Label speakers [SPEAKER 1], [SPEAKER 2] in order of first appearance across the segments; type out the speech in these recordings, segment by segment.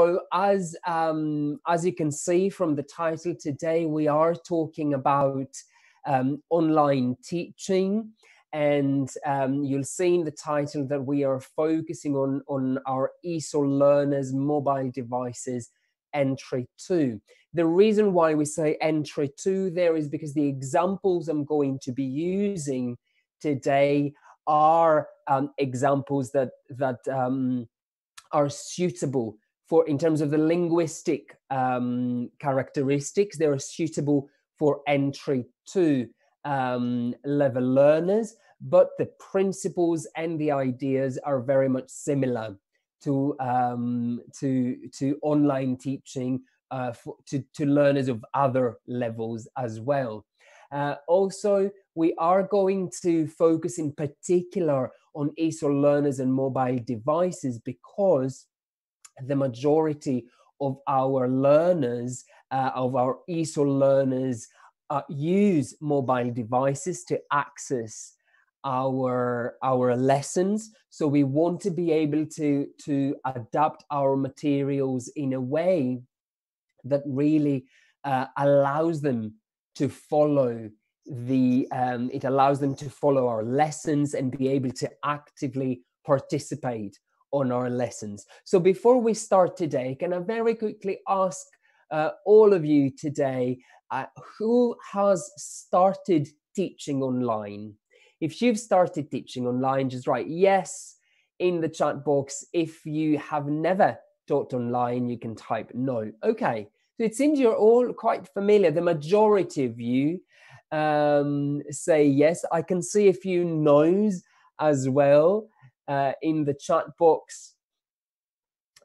[SPEAKER 1] So as um, as you can see from the title today, we are talking about um, online teaching, and um, you'll see in the title that we are focusing on on our ESOL learners' mobile devices entry two. The reason why we say entry two there is because the examples I'm going to be using today are um, examples that that um, are suitable for in terms of the linguistic um, characteristics, they are suitable for entry two um, level learners, but the principles and the ideas are very much similar to um, to to online teaching uh, for, to to learners of other levels as well. Uh, also, we are going to focus in particular on ESOL learners and mobile devices because the majority of our learners, uh, of our ESOL learners, uh, use mobile devices to access our our lessons. So we want to be able to to adapt our materials in a way that really uh, allows them to follow the um, it allows them to follow our lessons and be able to actively participate on our lessons. So before we start today, can I very quickly ask uh, all of you today uh, who has started teaching online? If you've started teaching online, just write yes in the chat box. If you have never taught online, you can type no. Okay, so it seems you're all quite familiar. The majority of you um, say yes. I can see a few no's as well uh, in the chat box.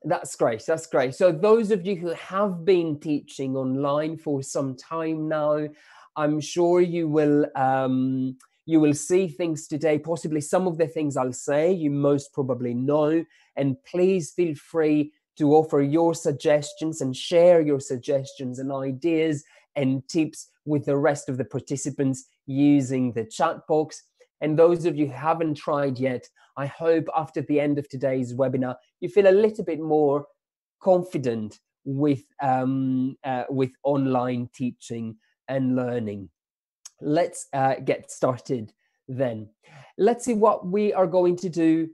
[SPEAKER 1] That's great. That's great. So, those of you who have been teaching online for some time now, I'm sure you will um, you will see things today. Possibly some of the things I'll say you most probably know, and please feel free to offer your suggestions and share your suggestions and ideas and tips with the rest of the participants using the chat box. And those of you who haven't tried yet, I hope after the end of today's webinar, you feel a little bit more confident with, um, uh, with online teaching and learning. Let's uh, get started then. Let's see what we are going to do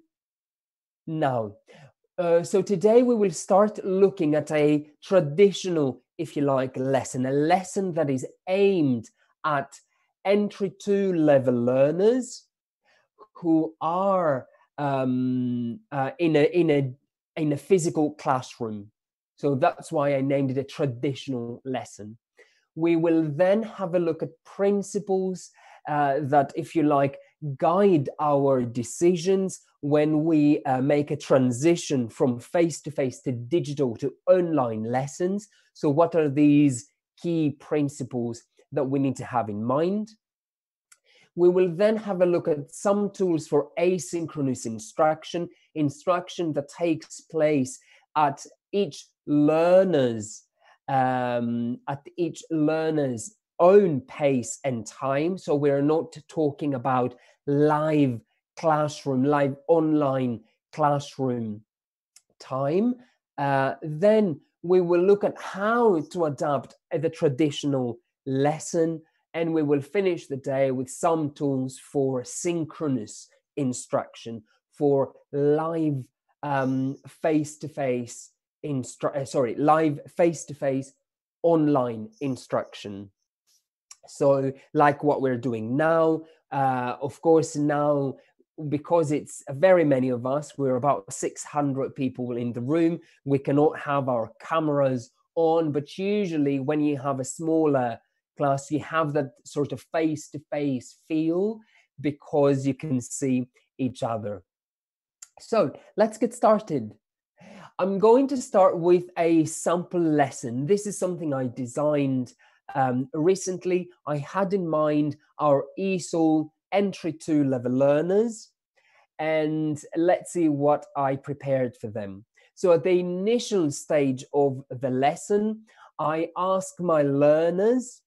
[SPEAKER 1] now. Uh, so today we will start looking at a traditional, if you like, lesson, a lesson that is aimed at entry two level learners who are um, uh, in a in a in a physical classroom. So that's why I named it a traditional lesson. We will then have a look at principles uh, that, if you like, guide our decisions when we uh, make a transition from face to face to digital to online lessons. So, what are these key principles that we need to have in mind? We will then have a look at some tools for asynchronous instruction, instruction that takes place at each learner's um, at each learner's own pace and time. So we're not talking about live classroom, live online classroom time. Uh, then we will look at how to adapt the traditional lesson and we will finish the day with some tools for synchronous instruction, for live um, face to face instru- sorry, live face to face online instruction. So, like what we're doing now, uh, of course, now because it's very many of us, we're about 600 people in the room, we cannot have our cameras on, but usually when you have a smaller class, you have that sort of face to face feel because you can see each other. So let's get started. I'm going to start with a sample lesson. This is something I designed um, recently. I had in mind our ESOL entry two level learners, and let's see what I prepared for them. So, at the initial stage of the lesson, I ask my learners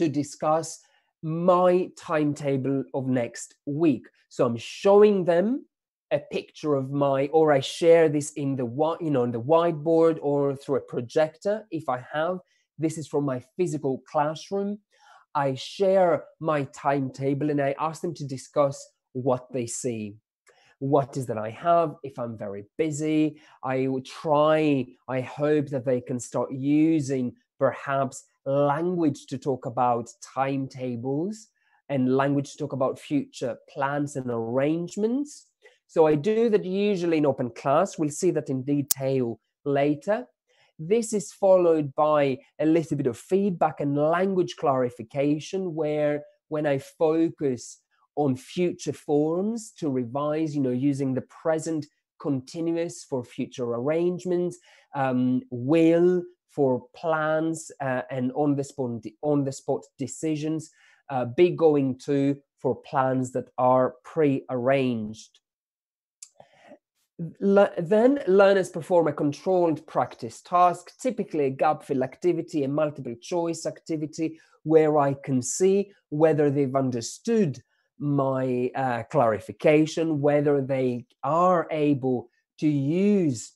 [SPEAKER 1] to discuss my timetable of next week. So I'm showing them a picture of my, or I share this in the you know in the whiteboard or through a projector if I have. This is from my physical classroom. I share my timetable and I ask them to discuss what they see what is that I have. If I'm very busy, I would try, I hope that they can start using perhaps language to talk about timetables and language to talk about future plans and arrangements. So I do that usually in open class. We'll see that in detail later. This is followed by a little bit of feedback and language clarification where when I focus on future forms to revise, you know, using the present continuous for future arrangements, um, will for plans uh, and on the spot on the spot decisions, uh, be going to for plans that are pre-arranged. Le- then learners perform a controlled practice task, typically a gap fill activity, a multiple choice activity, where I can see whether they've understood my uh, clarification, whether they are able to use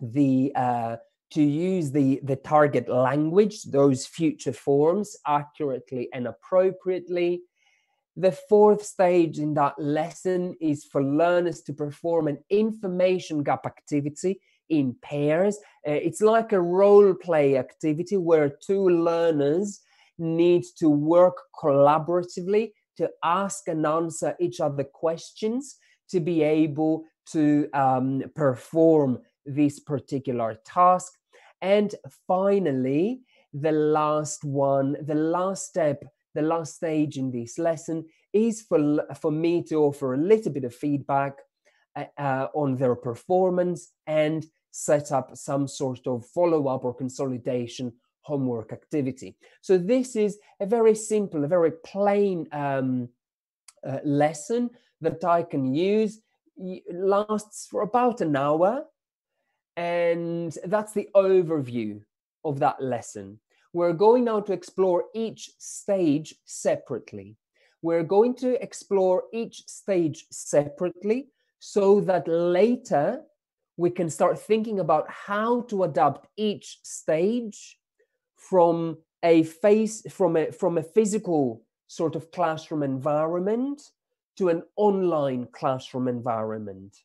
[SPEAKER 1] the uh, to use the the target language, those future forms accurately and appropriately. The fourth stage in that lesson is for learners to perform an information gap activity in pairs. Uh, it's like a role play activity where two learners need to work collaboratively to ask and answer each other questions to be able to um, perform this particular task. And finally, the last one, the last step, the last stage in this lesson is for, for me to offer a little bit of feedback uh, uh on their performance and set up some sort of follow up or consolidation homework activity. So this is a very simple, a very plain um, uh, lesson that I can use. Lasts for about an hour, and that's the overview of that lesson. We're going now to explore each stage separately. We're going to explore each stage separately so that later we can start thinking about how to adapt each stage from a face from a from a physical sort of classroom environment to an online classroom environment.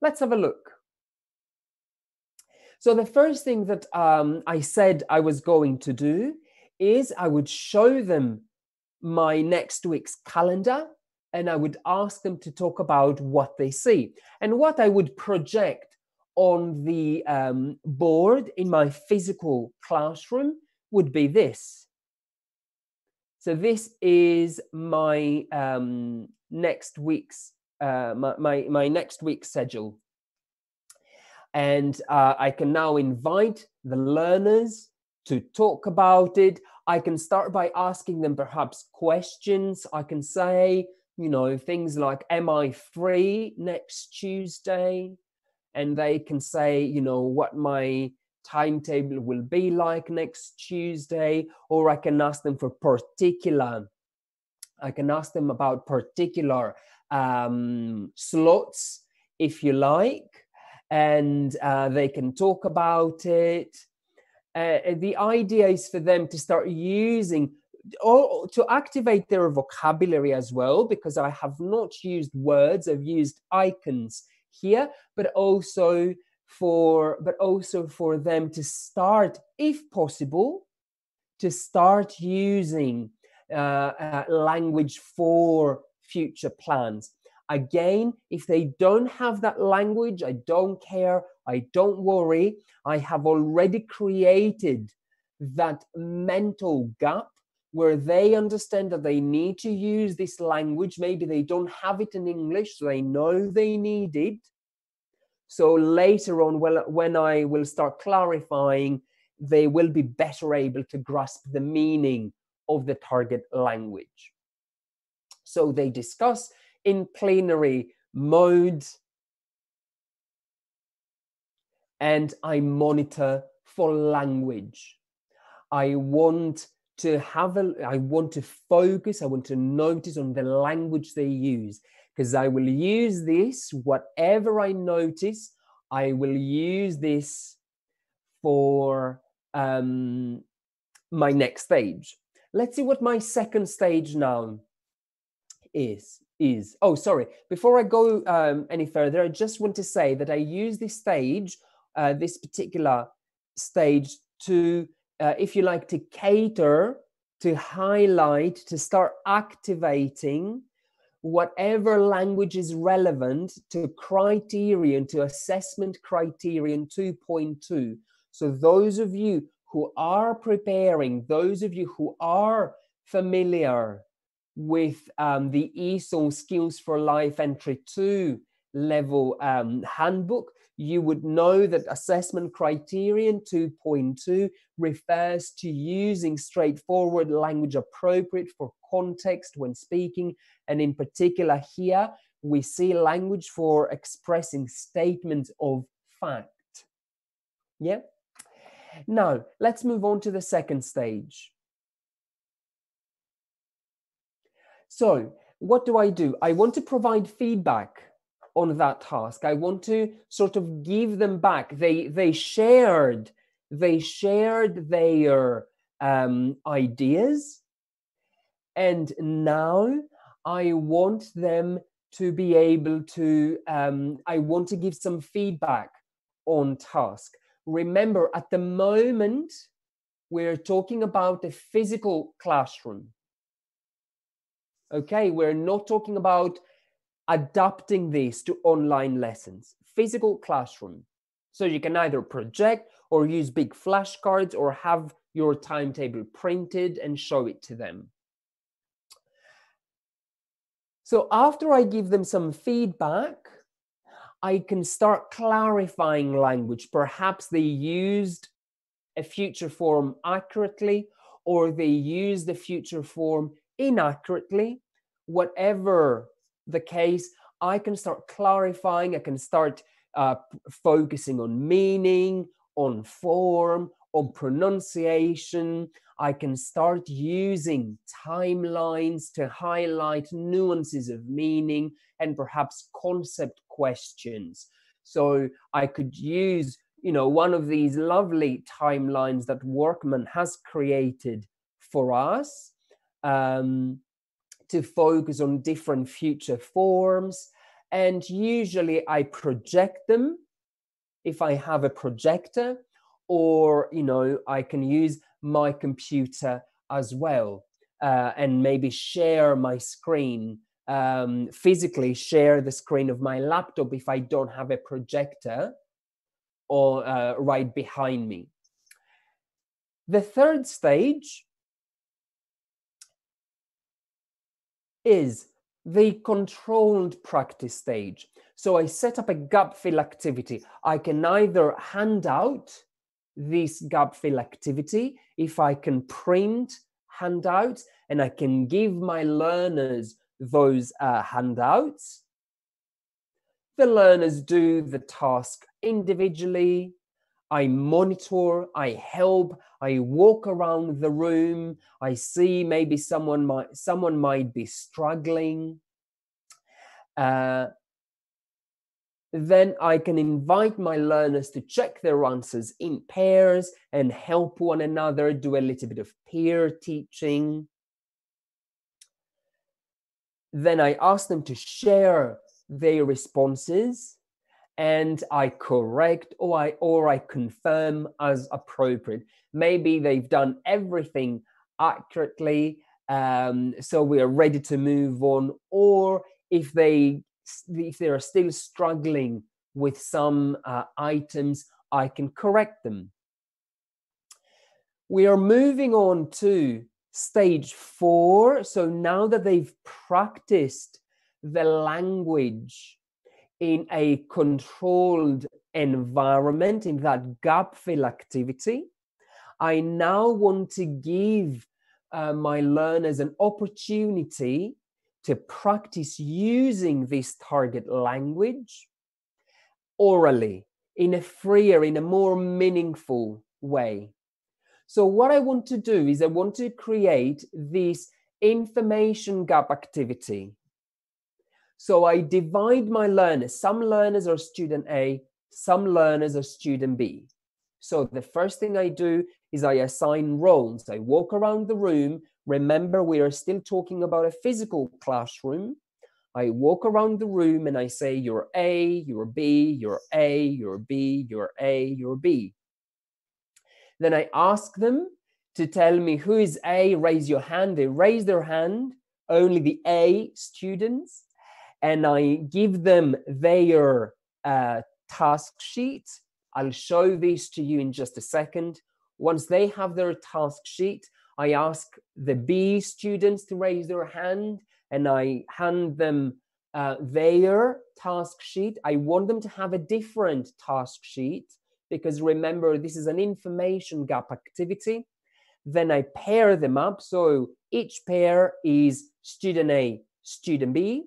[SPEAKER 1] Let's have a look. So the first thing that um, I said I was going to do is I would show them my next week's calendar and I would ask them to talk about what they see. And what I would project on the um, board in my physical classroom would be this. So this is my um, next week's uh, my, my, my next week's schedule. And uh, I can now invite the learners to talk about it. I can start by asking them perhaps questions. I can say, you know, things like, Am I free next Tuesday? and they can say, you know, what my timetable will be like next Tuesday, or I can ask them for particular, I can ask them about particular um, slots, if you like, and uh, they can talk about it. Uh, the idea is for them to start using or to activate their vocabulary as well, because I have not used words, I've used icons here, but also for but also for them to start, if possible, to start using uh, uh, language for future plans. Again, if they don't have that language, I don't care, I don't worry. I have already created that mental gap where they understand that they need to use this language. Maybe they don't have it in English, so they know they need it. So later on, when I will start clarifying, they will be better able to grasp the meaning of the target language. So they discuss in plenary mode, and I monitor for language. I want to have a, I want to focus, I want to notice on the language they use. because I will use this, whatever I notice, I will use this for um, my next stage. Let's see what my second stage now is. Is oh, sorry. Before I go um, any further, I just want to say that I use this stage, uh, this particular stage, to, uh, if you like, to cater, to highlight, to start activating whatever language is relevant to criterion, to assessment criterion 2.2. So, those of you who are preparing, those of you who are familiar with um, the ESOL Skills for Life Entry 2 level um, handbook, you would know that assessment criterion 2.2 refers to using straightforward language appropriate for context when speaking. And in particular, here we see language for expressing statements of fact. Yeah? Now, let's move on to the second stage. So, what do I do? I want to provide feedback on that task. I want to sort of give them back. They they shared they shared their um, ideas, and now I want them to be able to. Um, I want to give some feedback on task. Remember, at the moment, we're talking about a physical classroom. Okay, we're not talking about adapting this to online lessons, physical classroom. So you can either project or use big flashcards or have your timetable printed and show it to them. So after I give them some feedback, I can start clarifying language. Perhaps they used a future form accurately or they used the future form inaccurately. Whatever the case, I can start clarifying, I can start uh, focusing on meaning, on form, on pronunciation. I can start using timelines to highlight nuances of meaning and perhaps concept questions. So I could use, you know, one of these lovely timelines that Workman has created for us. Um, to focus on different future forms. And usually I project them if I have a projector, or, you know, I can use my computer as well uh, and maybe share my screen, um, physically share the screen of my laptop if I don't have a projector or uh, right behind me. The third stage is the controlled practice stage. So I set up a gap fill activity. I can either hand out this gap fill activity if I can print handouts and I can give my learners those uh, handouts. The learners do the task individually I monitor, I help, I walk around the room, I see maybe someone might someone might be struggling. Uh, then I can invite my learners to check their answers in pairs and help one another, do a little bit of peer teaching. Then I ask them to share their responses and I correct or I or I confirm as appropriate. Maybe they've done everything accurately, um, so we are ready to move on. Or if they if they are still struggling with some uh, items, I can correct them. We are moving on to stage four. So now that they've practiced the language in a controlled environment, in that gap fill activity, I now want to give uh, my learners an opportunity to practice using this target language orally in a freer, in a more meaningful way. So, what I want to do is I want to create this information gap activity So I divide my learners. Some learners are student A, some learners are student B. So the first thing I do is I assign roles. I walk around the room. Remember, we are still talking about a physical classroom. I walk around the room and I say, You're A, you're B, you're A, you're B, you're A, you're B. Then I ask them to tell me who is A, raise your hand. They raise their hand, only the A students. And I give them their uh, task sheet. I'll show this to you in just a second. Once they have their task sheet, I ask the B students to raise their hand and I hand them uh, their task sheet. I want them to have a different task sheet because remember, this is an information gap activity. Then I pair them up. So each pair is student A, student B,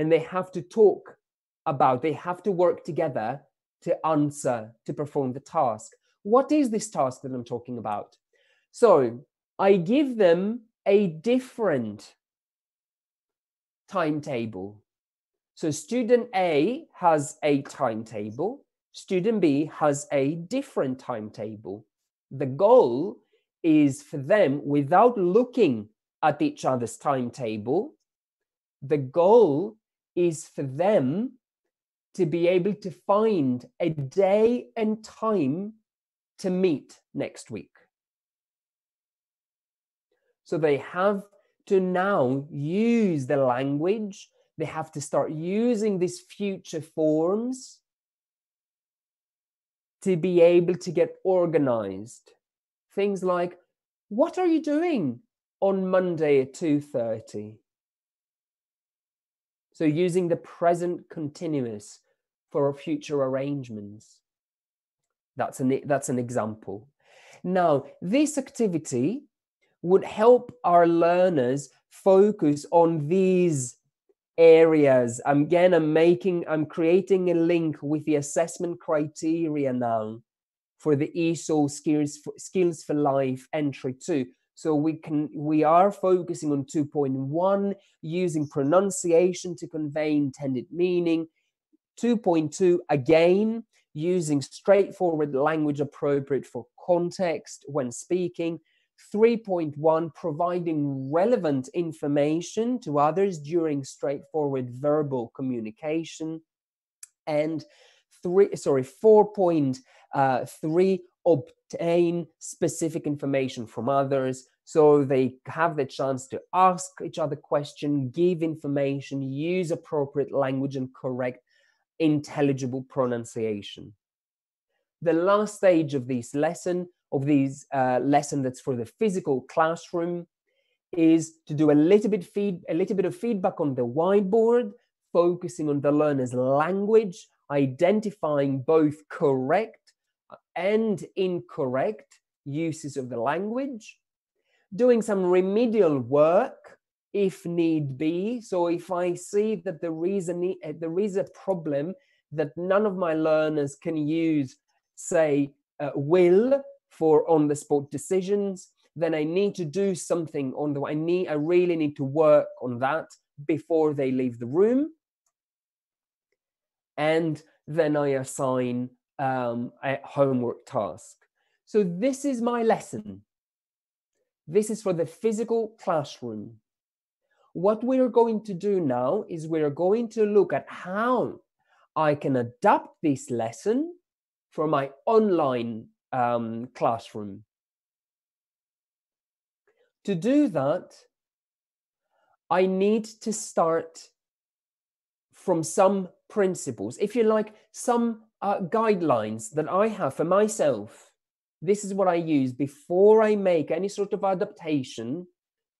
[SPEAKER 1] and they have to talk about, they have to work together to answer, to perform the task. What is this task that I'm talking about? So I give them a different timetable. So student A has a timetable, student B has a different timetable. The goal is for them, without looking at each other's timetable, the goal is for them to be able to find a day and time to meet next week. So they have to now use the language, they have to start using these future forms to be able to get organized. Things like, what are you doing on Monday at 2:30? So using the present continuous for future arrangements. That's an, that's an example. Now, this activity would help our learners focus on these areas. Again, I'm making, I'm creating a link with the assessment criteria now for the ESOL skills for, skills for life entry two. So we can we are focusing on 2.1 using pronunciation to convey intended meaning. 2.2 again using straightforward language appropriate for context when speaking. 3.1 providing relevant information to others during straightforward verbal communication and three sorry 4.3 uh, obtain specific information from others so they have the chance to ask each other question give information use appropriate language and correct intelligible pronunciation. The last stage of this lesson of these uh, lesson that's for the physical classroom is to do a little bit feed a little bit of feedback on the whiteboard focusing on the learner's language identifying both correct and incorrect uses of the language doing some remedial work if need be. So if i see that there is a there is a problem that none of my learners can use say uh, will for on the spot decisions then i need to do something on the i need i really need to work on that before they leave the room. And then i assign um, a homework task. So this is my lesson. This is for the physical classroom. What we're going to do now is we're going to look at how i can adapt this lesson for my online um, classroom. To do that, I need to start from some principles, if you like, some uh, guidelines that I have for myself. This is what I use before I make any sort of adaptation.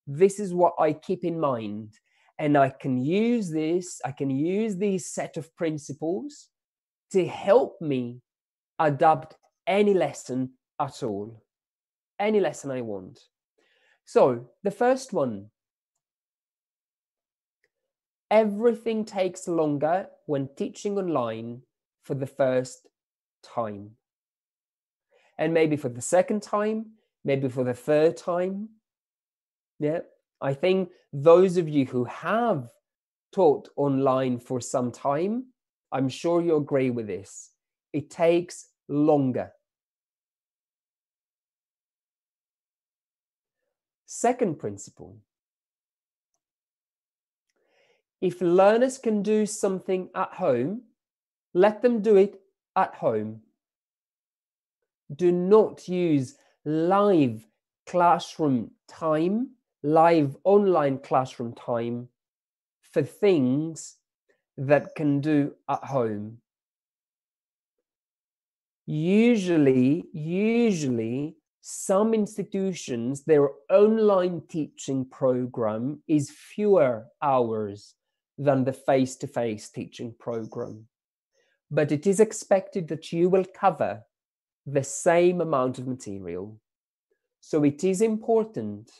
[SPEAKER 1] This is what I keep in mind. And I can use this, I can use these set of principles to help me adapt any lesson at all. Any lesson I want. So, the first one everything takes longer when teaching online for the first time. And maybe for the second time, maybe for the third time. Yeah, I think those of you who have taught online for some time, I'm sure you agree with this. It takes longer. Second principle if learners can do something at home, let them do it at home. Do not use live classroom time, live online classroom time for things that can do at home. Usually, usually some institutions, their online teaching program is fewer hours than the face to face teaching program. But it is expected that you will cover the same amount of material. So it is important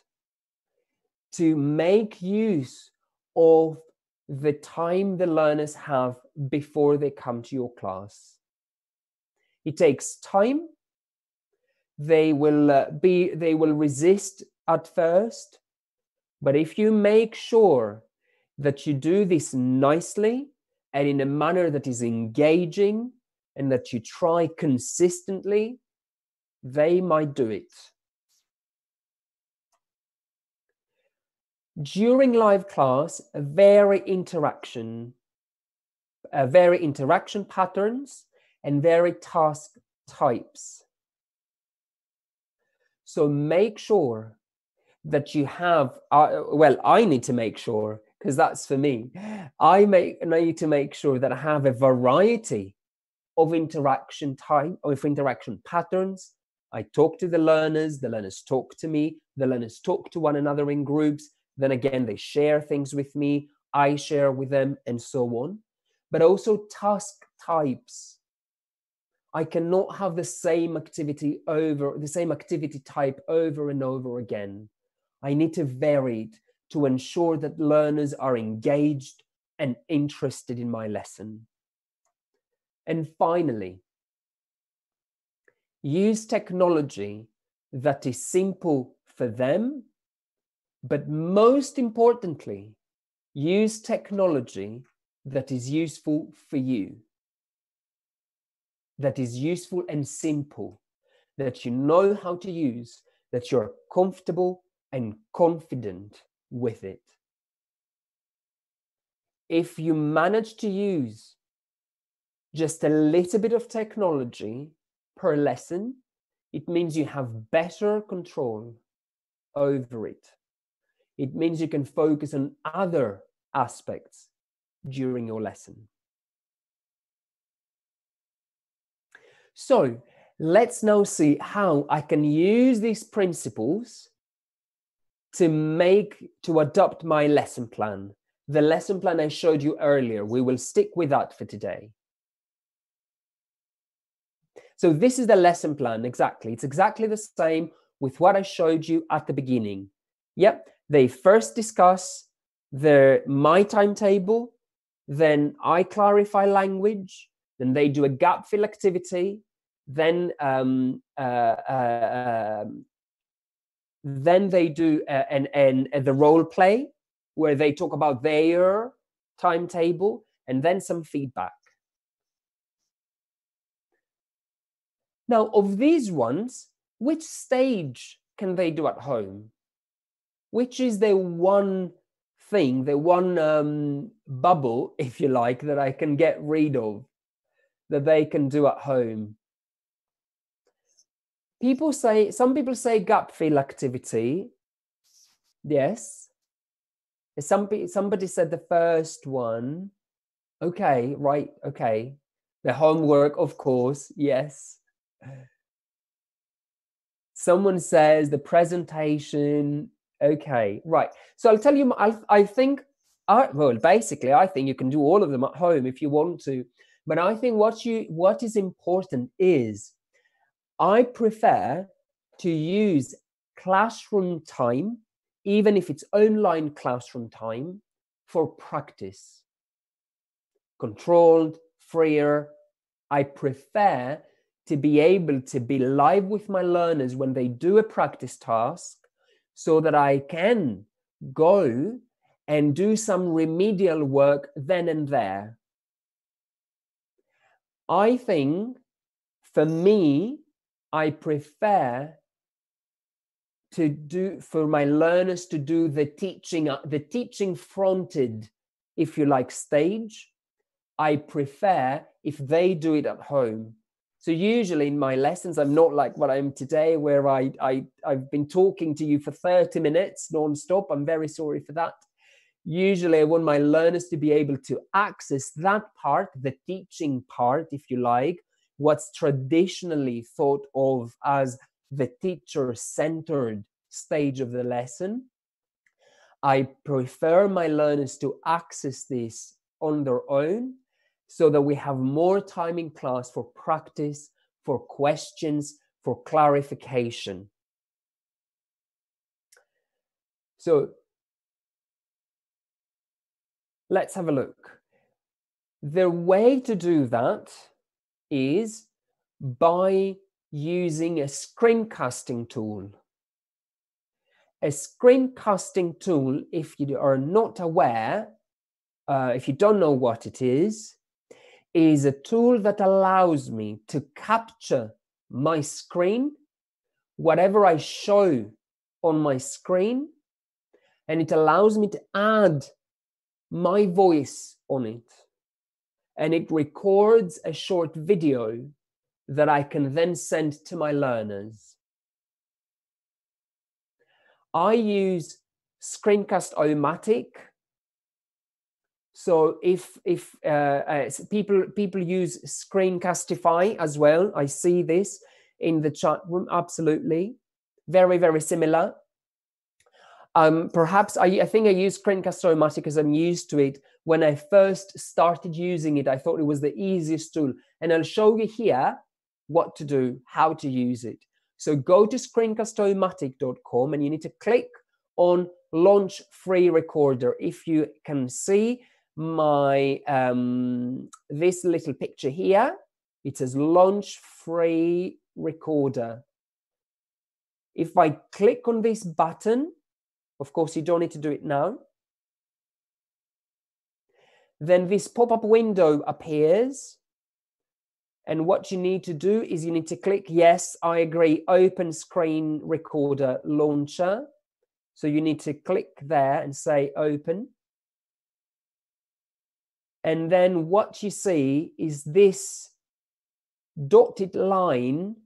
[SPEAKER 1] to make use of the time the learners have before they come to your class. It takes time. They will uh, be they will resist at first, but if you make sure that you do this nicely and in a manner that is engaging and that you try consistently, they might do it. During live class, vary interaction, uh, vary interaction patterns and vary task types. So make sure that you have, uh, well, I need to make sure because that's for me. I make I need to make sure that I have a variety of interaction type or interaction patterns. I talk to the learners, the learners talk to me, the learners talk to one another in groups. Then again, they share things with me, I share with them, and so on. But also task types. I cannot have the same activity over the same activity type over and over again. I need to vary it to ensure that learners are engaged and interested in my lesson. And finally, use technology that is simple for them, but most importantly, use technology that is useful for you, that is useful and simple, that you know how to use, that you're comfortable and confident with it. If you manage to use just a little bit of technology per lesson, it means you have better control over it. It means you can focus on other aspects during your lesson. So let's now see how I can use these principles to make to adopt my lesson plan. The lesson plan i showed you earlier we will stick with that for today. So this is the lesson plan exactly. It's exactly the same with what i showed you at the beginning. Yep they first discuss the my timetable then i clarify language then they do a gap fill activity then um, uh, uh, um, then they do uh, and and the role play where they talk about their timetable and then some feedback. Now, of these ones, which stage can they do at home? Which is the one thing, the one um, bubble, if you like, that I can get rid of that they can do at home? People say some people say gap fill activity. Yes. Some somebody said the first one okay right okay. The homework of course yes. Someone says the presentation okay right. So i'll tell you i, I think I, well basically i think you can do all of them at home if you want to. But i think what you what is important is I prefer to use classroom time, even if it's online classroom time, for practice. Controlled, freer. I prefer to be able to be live with my learners when they do a practice task so that I can go and do some remedial work then and there. I think for me, I prefer to do for my learners to do the teaching uh, the teaching fronted if you like stage. I prefer if they do it at home. So usually in my lessons i'm not like what i'm today where i, I i've been talking to you for 30 minutes non-stop. I'm very sorry for that. Usually i want my learners to be able to access that part the teaching part if you like what's traditionally thought of as the teacher centered stage of the lesson. I prefer my learners to access this on their own so that we have more time in class for practice, for questions, for clarification. So let's have a look. The way to do that is by using a screencasting tool. A screencasting tool, if you are not aware, uh, if you don't know what it is, is a tool that allows me to capture my screen, whatever I show on my screen, and it allows me to add my voice on it. And it records a short video that I can then send to my learners. I use Screencast-O-Matic. So if if uh, uh, people people use Screencastify as well, I see this in the chat room. Absolutely, very very similar. Um, perhaps I, I think I use Screencast-O-Matic because I'm used to it. When I first started using it, I thought it was the easiest tool, and I'll show you here what to do, how to use it. So go to screencast-o-matic.com and you need to click on launch free recorder. If you can see my um, this little picture here, it says launch free recorder. If I click on this button, of course you don't need to do it now, then this pop-up window appears and what you need to do is you need to click, yes, I agree, open screen recorder launcher. So you need to click there and say open. And then what you see is this dotted line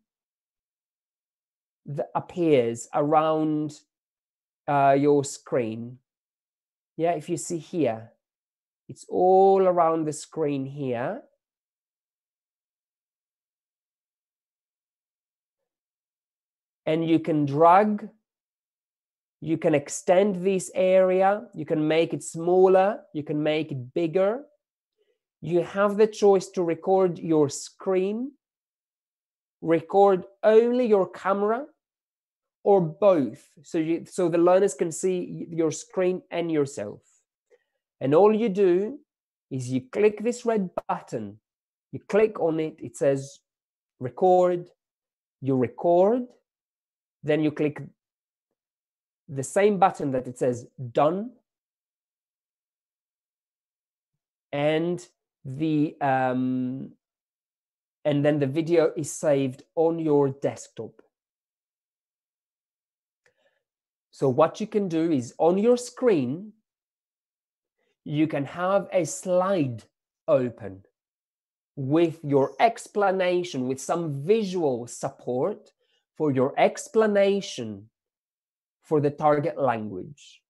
[SPEAKER 1] that appears around uh, your screen. Yeah, if you see here, it's all around the screen here. and you can drag you can extend this area you can make it smaller you can make it bigger you have the choice to record your screen record only your camera or both so you so the learners can see your screen and yourself and all you do is you click this red button you click on it it says record you record then you click the same button that it says done. And the um, and then the video is saved on your desktop. So what you can do is on your screen, you can have a slide open with your explanation, with some visual support for your explanation for the target language.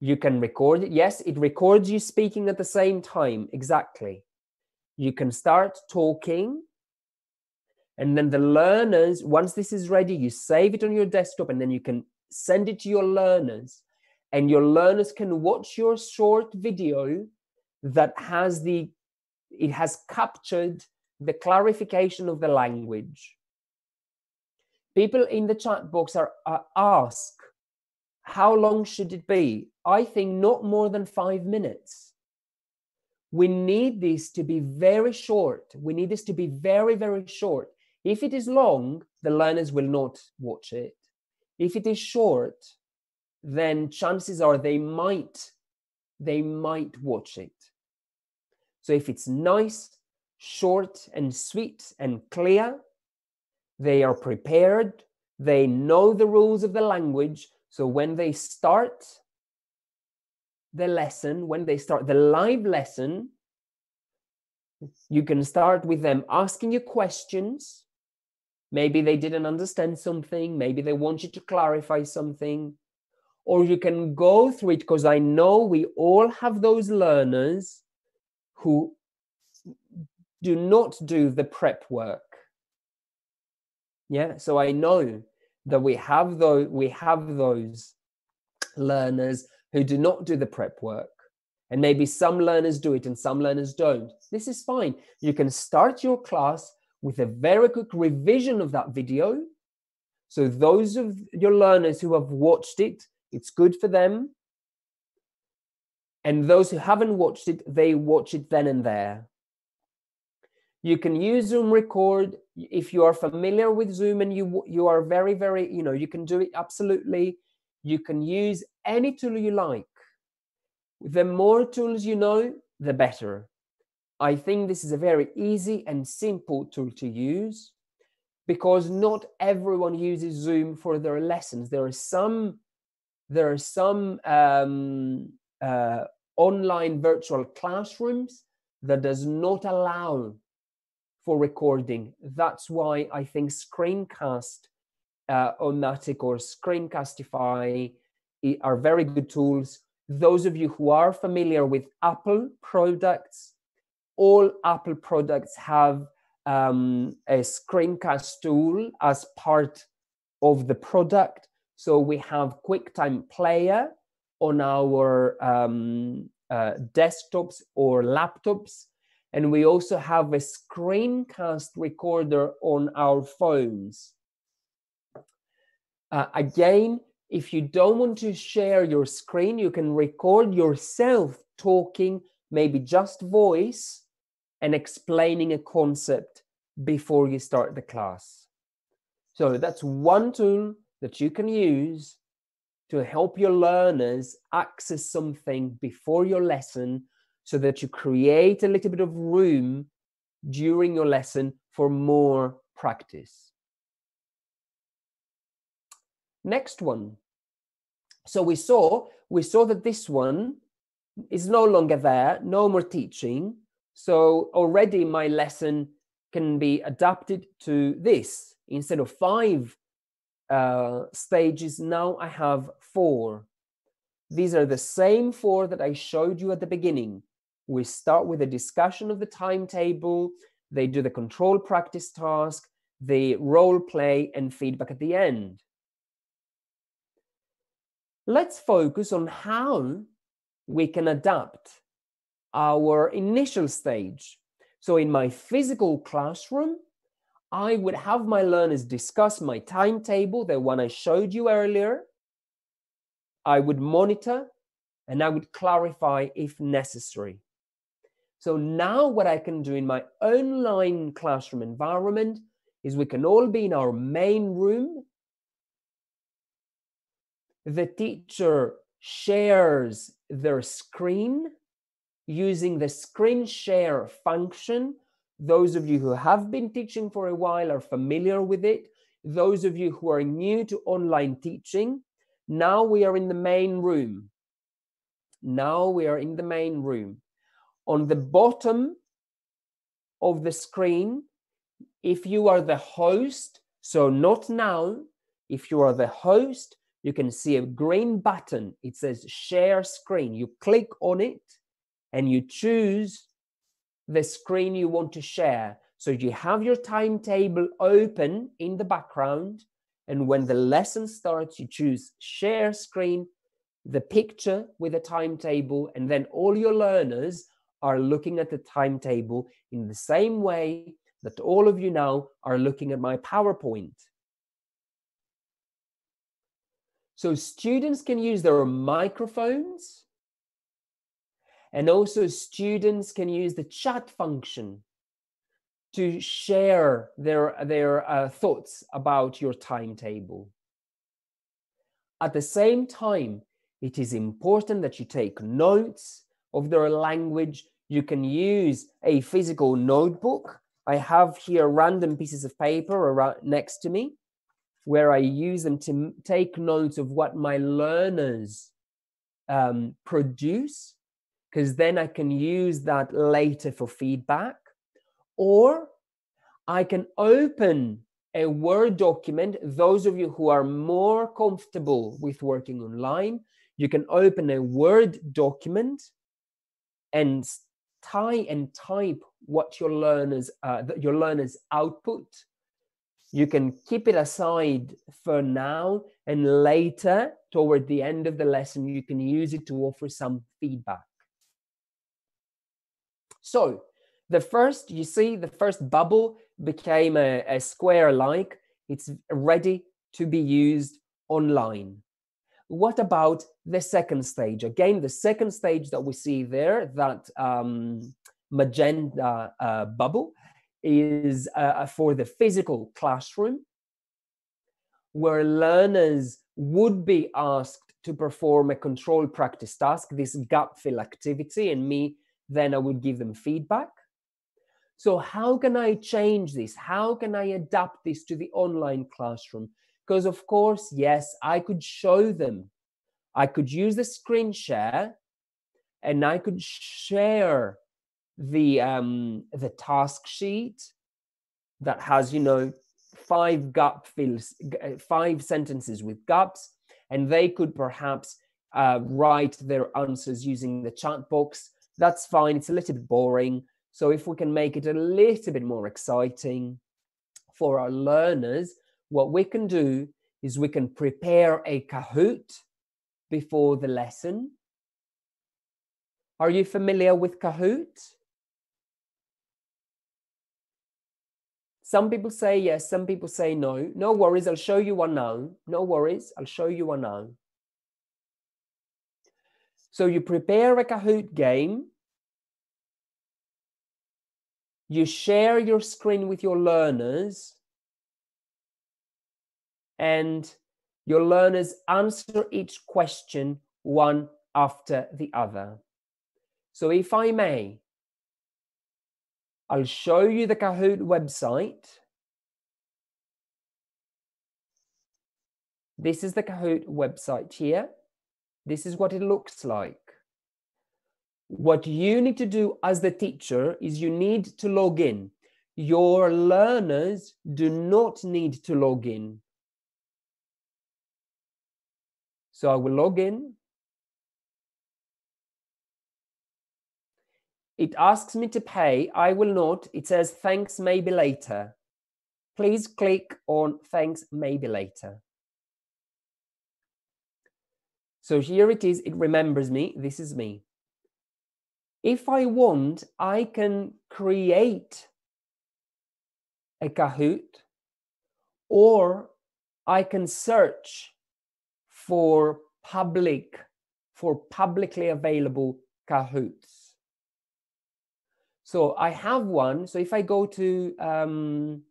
[SPEAKER 1] You can record it. Yes, it records you speaking at the same time. Exactly. You can start talking. And then the learners, once this is ready, you save it on your desktop and then you can send it to your learners. And your learners can watch your short video that has the, it has captured the clarification of the language. People in the chat box are, are ask how long should it be? I think not more than five minutes. We need this to be very short. We need this to be very very short. If it is long the learners will not watch it if it is short then chances are they might they might watch it. So if it's nice, short and sweet and clear, they are prepared, they know the rules of the language, so when they start the lesson, when they start the live lesson, you can start with them asking you questions. Maybe they didn't understand something, maybe they want you to clarify something. Or you can go through it because I know we all have those learners who do not do the prep work. Yeah, so I know that we have those we have those learners who do not do the prep work and maybe some learners do it and some learners don't this is fine you can start your class with a very quick revision of that video. So those of your learners who have watched it it's good for them. And those who haven't watched it they watch it then and there. You can use zoom record if you are familiar with zoom and you you are very very you know you can do it absolutely. You can use any tool you like. The more tools you know the better i think this is a very easy and simple tool to use because not everyone uses zoom for their lessons there are some there are some um, uh, online virtual classrooms that does not allow for recording. That's why I think Screencast uh, Omatic or Screencastify are very good tools. Those of you who are familiar with Apple products, all Apple products have um, a screencast tool as part of the product. So we have QuickTime Player on our um, uh, desktops or laptops and we also have a screencast recorder on our phones. Uh, again, if you don't want to share your screen, you can record yourself talking, maybe just voice, and explaining a concept before you start the class. So that's one tool that you can use to help your learners access something before your lesson so that you create a little bit of room during your lesson for more practice. Next one. So we saw we saw that this one is no longer there, no more teaching. So already my lesson can be adapted to this. Instead of five uh, stages, now I have four. These are the same four that I showed you at the beginning. We start with a discussion of the timetable. They do the control practice task, the role play, and feedback at the end. Let's focus on how we can adapt our initial stage. So, in my physical classroom, I would have my learners discuss my timetable, the one I showed you earlier. I would monitor and I would clarify if necessary. So now what I can do in my online classroom environment is we can all be in our main room. The teacher shares their screen using the screen share function. Those of you who have been teaching for a while are familiar with it. Those of you who are new to online teaching, now we are in the main room. Now we are in the main room on the bottom of the screen, if you are the host, so not now, if you are the host, you can see a green button. It says share screen. You click on it and you choose the screen you want to share. So you have your timetable open in the background. And when the lesson starts, you choose share screen, the picture with a timetable, and then all your learners are looking at the timetable in the same way that all of you now are looking at my PowerPoint. So students can use their microphones and also students can use the chat function to share their, their uh, thoughts about your timetable. at the same time, it is important that you take notes of their language. You can use a physical notebook. I have here random pieces of paper around next to me where I use them to take notes of what my learners um, produce, because then I can use that later for feedback. Or I can open a Word document. Those of you who are more comfortable with working online, you can open a Word document and tie and type what your learners uh, your learners output you can keep it aside for now and later toward the end of the lesson you can use it to offer some feedback so the first you see the first bubble became a, a square like. It's ready to be used online. What about the second stage? Again the second stage that we see there that um, magenta uh, bubble is uh, for the physical classroom, where learners would be asked to perform a control practice task, this gap fill activity, and me, then I would give them feedback. So, how can I change this? How can I adapt this to the online classroom? Because, of course, yes, I could show them. I could use the screen share and I could share the um, the task sheet that has you know five gap fills, uh, five sentences with gaps, and they could perhaps uh, write their answers using the chat box. That's fine. It's a little bit boring. So if we can make it a little bit more exciting for our learners, what we can do is we can prepare a Kahoot before the lesson. Are you familiar with Kahoot? Some people say yes, some people say no. No worries, I'll show you one now. No worries, I'll show you one now. So you prepare a Kahoot game. You share your screen with your learners. And your learners answer each question one after the other. So if I may, I'll show you the Kahoot website. This is the Kahoot website here. This is what it looks like. What you need to do as the teacher is you need to log in. Your learners do not need to log in. So I will log in. It asks me to pay. I will not. It says thanks, maybe later. Please click on thanks, maybe later. So here it is. It remembers me. This is me. If I want, I can create a Kahoot or I can search for public, for publicly available Kahoots. So I have one. So if I go to, um,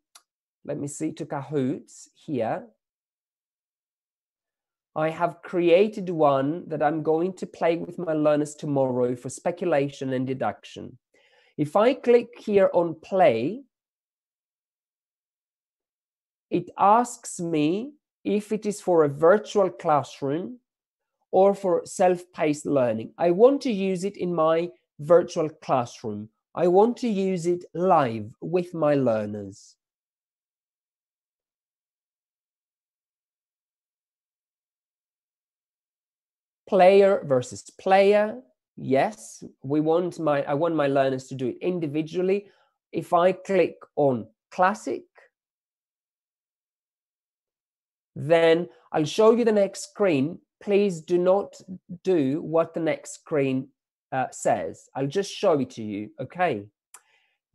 [SPEAKER 1] let me see, to Kahoots here, I have created one that I'm going to play with my learners tomorrow for speculation and deduction. If I click here on play, it asks me if it is for a virtual classroom or for self-paced learning. I want to use it in my virtual classroom. I want to use it live with my learners. Player versus player. Yes, we want my I want my learners to do it individually. If I click on classic, then I'll show you the next screen. Please do not do what the next screen uh, says. I'll just show it to you, okay?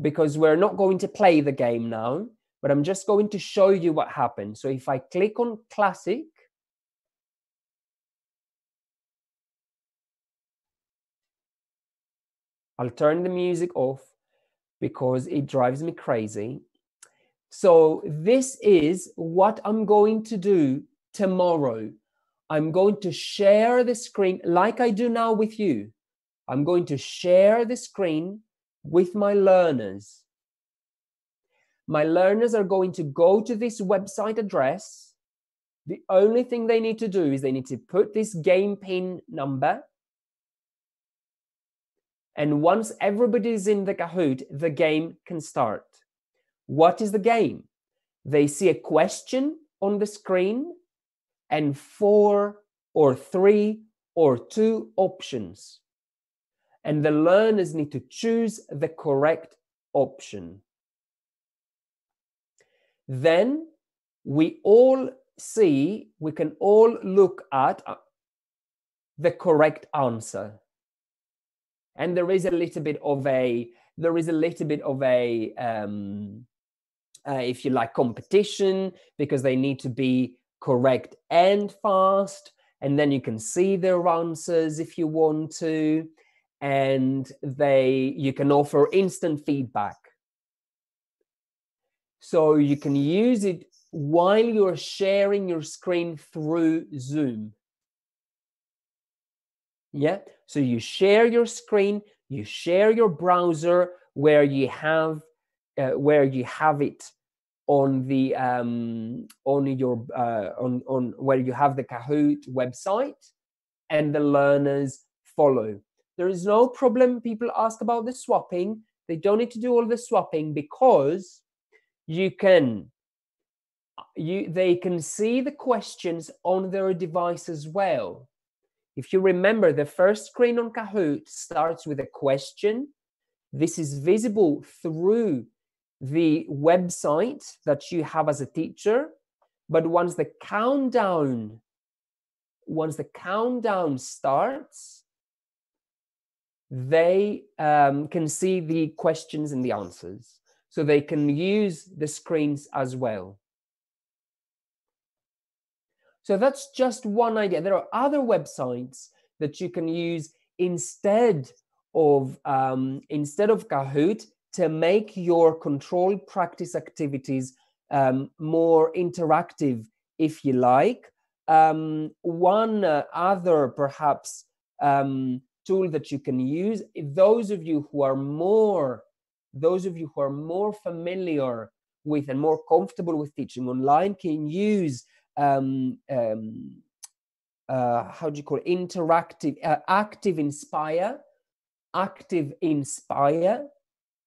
[SPEAKER 1] Because we're not going to play the game now, but I'm just going to show you what happens. So if I click on classic, I'll turn the music off because it drives me crazy. So this is what I'm going to do tomorrow. I'm going to share the screen like I do now with you. I'm going to share the screen with my learners. My learners are going to go to this website address. The only thing they need to do is they need to put this game pin number. And once everybody is in the Kahoot, the game can start. What is the game? They see a question on the screen and four or three or two options. And the learners need to choose the correct option. Then we all see, we can all look at uh, the correct answer. And there is a little bit of a, there is a little bit of a, um, uh, if you like, competition because they need to be correct and fast. And then you can see their answers if you want to. And they you can offer instant feedback. So you can use it while you're sharing your screen through Zoom. Yeah. So you share your screen, you share your browser where you have uh, where you have it on the um, on your uh, on on where you have the Kahoot website, and the learners follow. There is no problem. People ask about the swapping. They don't need to do all the swapping because you can you they can see the questions on their device as well. If you remember, the first screen on Kahoot starts with a question. This is visible through the website that you have as a teacher. But once the countdown once the countdown starts they um, can see the questions and the answers. So they can use the screens as well so that's just one idea there are other websites that you can use instead of um, instead of kahoot to make your control practice activities um, more interactive, if you like. Um, one uh, other, perhaps, um, tool that you can use, those of you who are more, those of you who are more familiar with and more comfortable with teaching online can use um, um, uh, how do you call it? Interactive, uh, ActivInspire, active inspire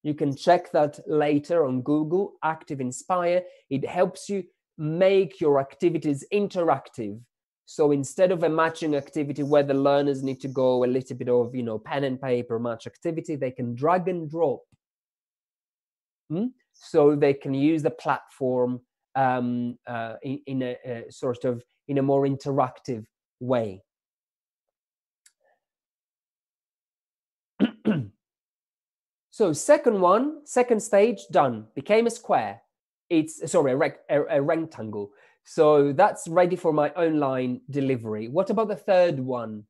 [SPEAKER 1] you can check that later on Google, ActivInspire. It helps you make your activities interactive. So instead of a matching activity where the learners need to go a little bit of, you know, pen and paper match activity, they can drag and drop. Hmm? So they can use the platform um, uh, in, in a, a sort of in a more interactive way. So second one, second stage done, became a square. It's sorry, a, rec- a, a rectangle. So that's ready for my online delivery. What about the third one?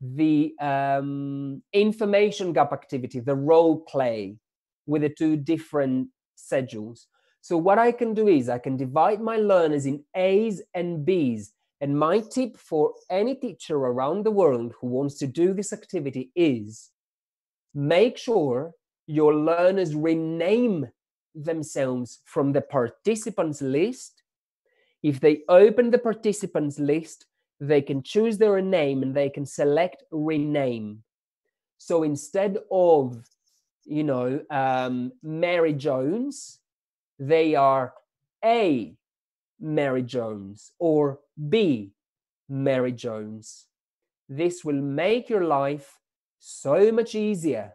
[SPEAKER 1] The um, information gap activity, the role play with the two different schedules. So what I can do is I can divide my learners in A's and B's. And my tip for any teacher around the world who wants to do this activity is make sure your learners rename themselves from the participants list. If they open the participants list, they can choose their name and they can select rename. So instead of, you know, um, Mary Jones, they are A, Mary Jones, or B, Mary Jones. This will make your life so much easier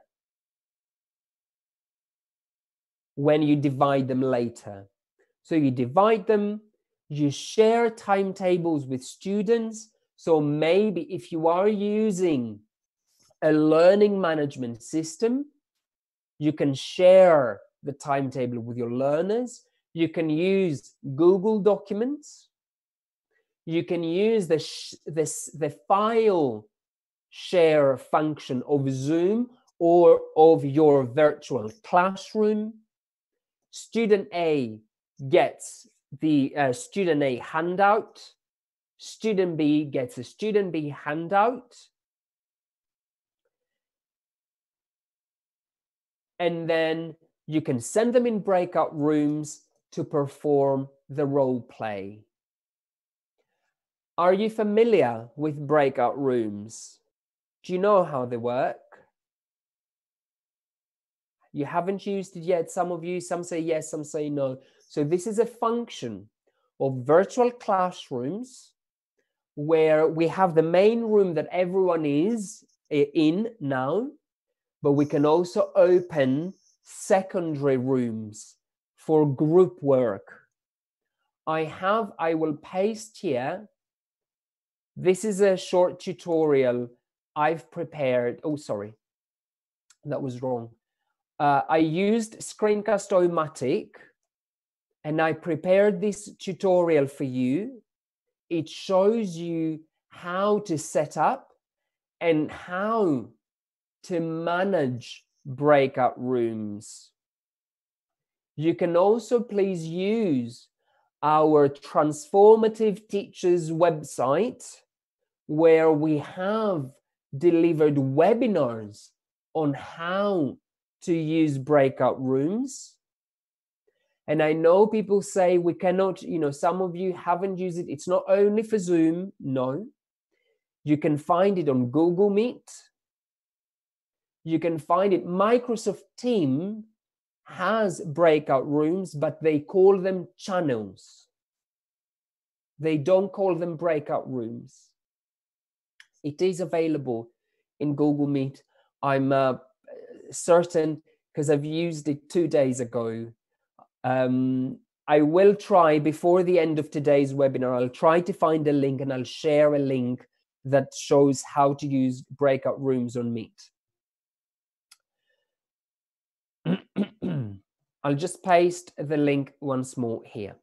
[SPEAKER 1] when you divide them later. So you divide them, you share timetables with students. So maybe if you are using a learning management system, you can share the timetable with your learners. You can use Google Documents. You can use the, this, the file share function of Zoom or of your virtual classroom student A gets the uh, student A handout, Student B gets a student B handout. And then you can send them in breakout rooms to perform the role play. Are you familiar with breakout rooms? Do you know how they work? You haven't used it yet. Some of you, some say yes, some say no. So this is a function of virtual classrooms where we have the main room that everyone is eh, in now, but we can also open secondary rooms for group work. I have, I will paste here. This is a short tutorial I've prepared. Oh, sorry, that was wrong. Uh, I used Screencast-O-Matic and I prepared this tutorial for you. It shows you how to set up and how to manage breakout rooms. You can also please use our Transformative Teachers website where we have delivered webinars on how to use breakout rooms. And I know people say we cannot, you know, some of you haven't used it. It's not only for Zoom. No. You can find it on Google Meet. You can find it. Microsoft Team has breakout rooms, but they call them channels. They don't call them breakout rooms. It is available in Google Meet. I'm uh, certain because I've used it two days ago. Um, I will try before the end of today's webinar, I'll try to find a link and I'll share a link that shows how to use breakout rooms on Meet. I'll just paste the link once more here.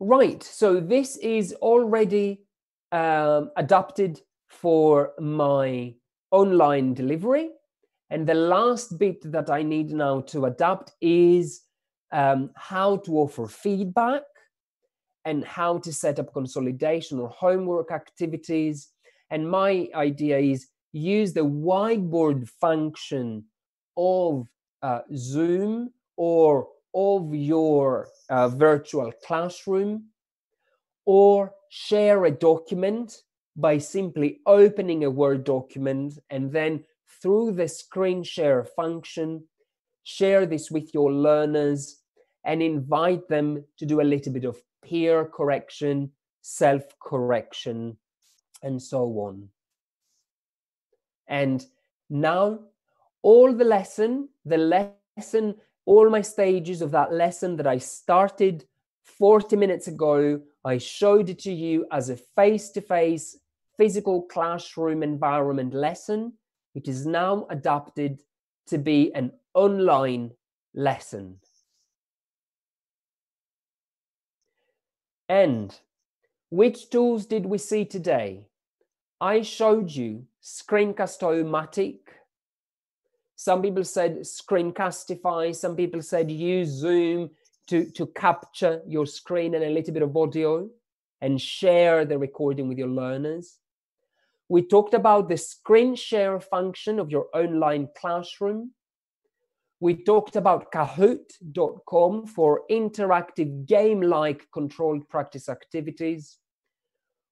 [SPEAKER 1] Right, so this is already um, adapted for my online delivery. And the last bit that I need now to adapt is um, how to offer feedback and how to set up consolidation or homework activities. And my idea is use the whiteboard function of uh, Zoom or of your uh, virtual classroom or share a document by simply opening a Word document and then through the screen share function, share this with your learners and invite them to do a little bit of peer correction, self correction, and so on. And now, all the lesson, the lesson all my stages of that lesson that I started 40 minutes ago. I showed it to you as a face to face physical classroom environment lesson. It is now adapted to be an online lesson. And which tools did we see today? I showed you Screencast-O-Matic, some people said screencastify. Some people said use Zoom to, to capture your screen and a little bit of audio and share the recording with your learners. We talked about the screen share function of your online classroom. We talked about Kahoot.com for interactive game like controlled practice activities.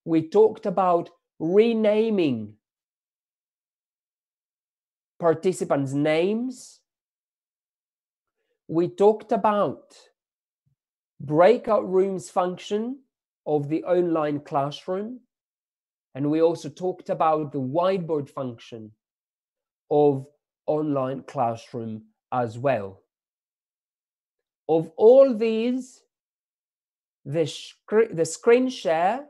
[SPEAKER 1] We talked about renaming participants' names. We talked about breakout rooms function of the online classroom. And we also talked about the whiteboard function of online classroom as well. Of all these, the, the screen share,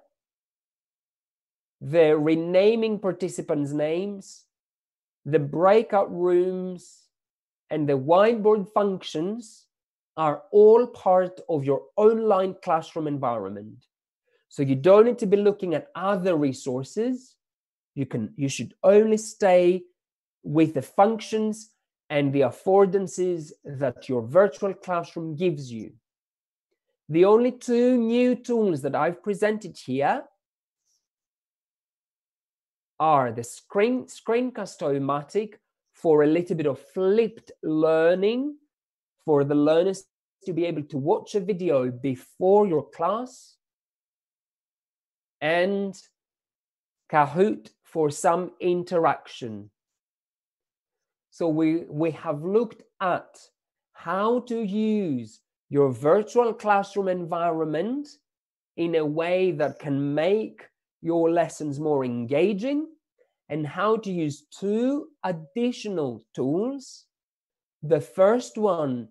[SPEAKER 1] the renaming participants' names, the breakout rooms, and the whiteboard functions are all part of your online classroom environment. So you don't need to be looking at other resources. You can you should only stay with the functions and the affordances that your virtual classroom gives you. The only two new tools that I've presented here are the screen screencast-o-matic for a little bit of flipped learning for the learners to be able to watch a video before your class and Kahoot for some interaction. So we, we have looked at how to use your virtual classroom environment in a way that can make your lessons more engaging and how to use two additional tools. The first one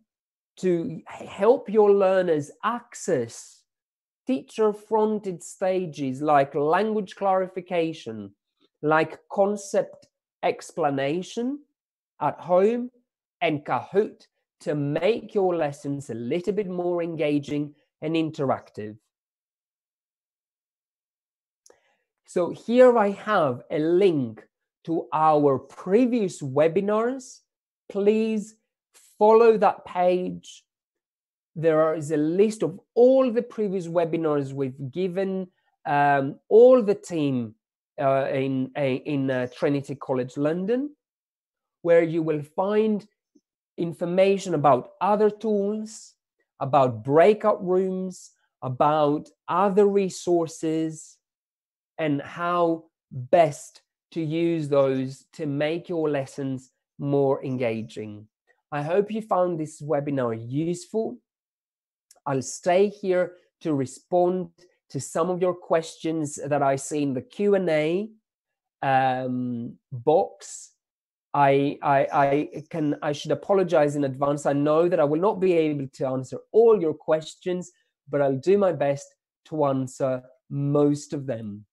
[SPEAKER 1] to help your learners access teacher fronted stages like language clarification, like concept explanation at home, and Kahoot to make your lessons a little bit more engaging and interactive. So here I have a link to our previous webinars. Please follow that page. There is a list of all the previous webinars we've given um, all the team uh, in, in uh, Trinity College London, where you will find information about other tools, about breakout rooms, about other resources, and how best to use those to make your lessons more engaging. I hope you found this webinar useful. I'll stay here to respond to some of your questions that I see in the Q&A um, box. I, I, I can I should apologize in advance. I know that I will not be able to answer all your questions, but I'll do my best to answer most of them.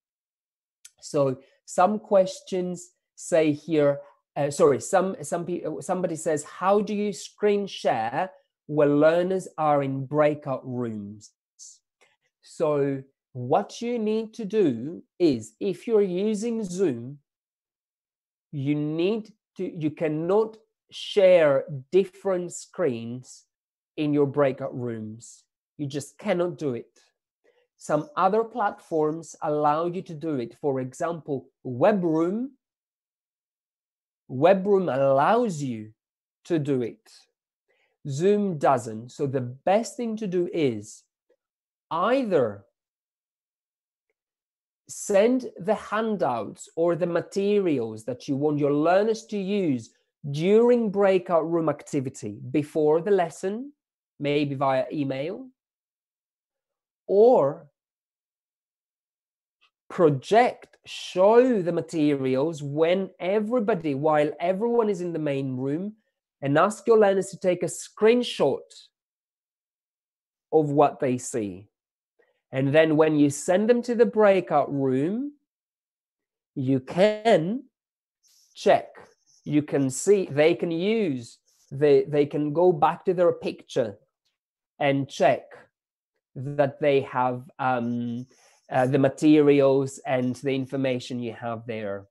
[SPEAKER 1] So some questions say here, uh, sorry, some some somebody says, how do you screen share where learners are in breakout rooms? So what you need to do is if you're using Zoom, you need to you cannot share different screens in your breakout rooms. You just cannot do it. Some other platforms allow you to do it. For example, Webroom. Webroom allows you to do it. Zoom doesn't. So the best thing to do is either send the handouts or the materials that you want your learners to use during breakout room activity before the lesson, maybe via email, or project, show the materials when everybody, while everyone is in the main room, and ask your learners to take a screenshot of what they see. And then when you send them to the breakout room, you can check. You can see, they can use, they, they can go back to their picture and check that they have um, uh, the materials and the information you have there.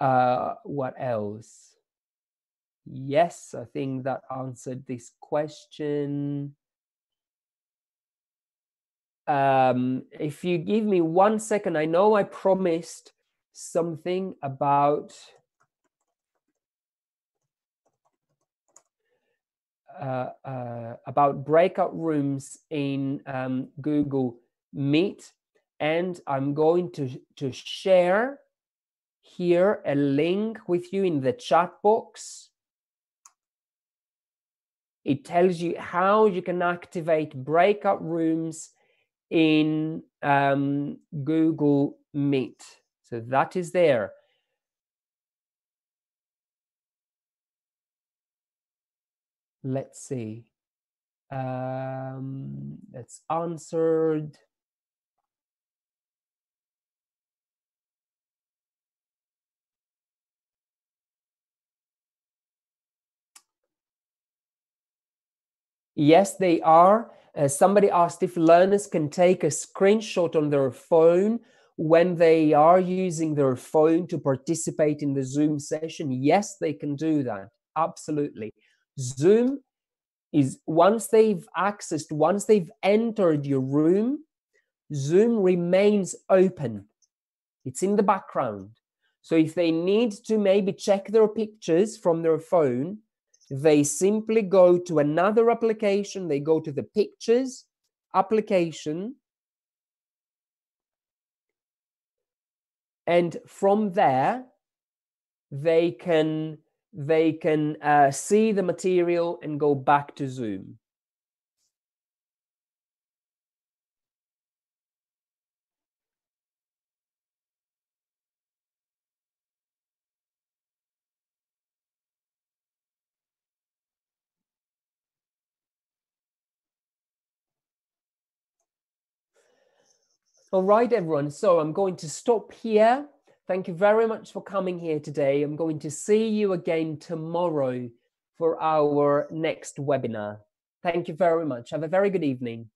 [SPEAKER 1] Uh, what else? Yes, I think that answered this question. Um, if you give me one second, I know I promised something about uh, uh, about breakout rooms in um, Google Meet, and I'm going to to share here a link with you in the chat box. It tells you how you can activate breakout rooms in um, Google Meet. So that is there. Let's see. Um, that's answered. Yes, they are. Uh, somebody asked if learners can take a screenshot on their phone when they are using their phone to participate in the Zoom session. Yes, they can do that. Absolutely. Zoom is once they've accessed, once they've entered your room, Zoom remains open. It's in the background. So if they need to maybe check their pictures from their phone, they simply go to another application. They go to the pictures application. And from there, they can they can uh, see the material and go back to Zoom. All right, everyone. So I'm going to stop here. Thank you very much for coming here today. I'm going to see you again tomorrow for our next webinar. Thank you very much. Have a very good evening.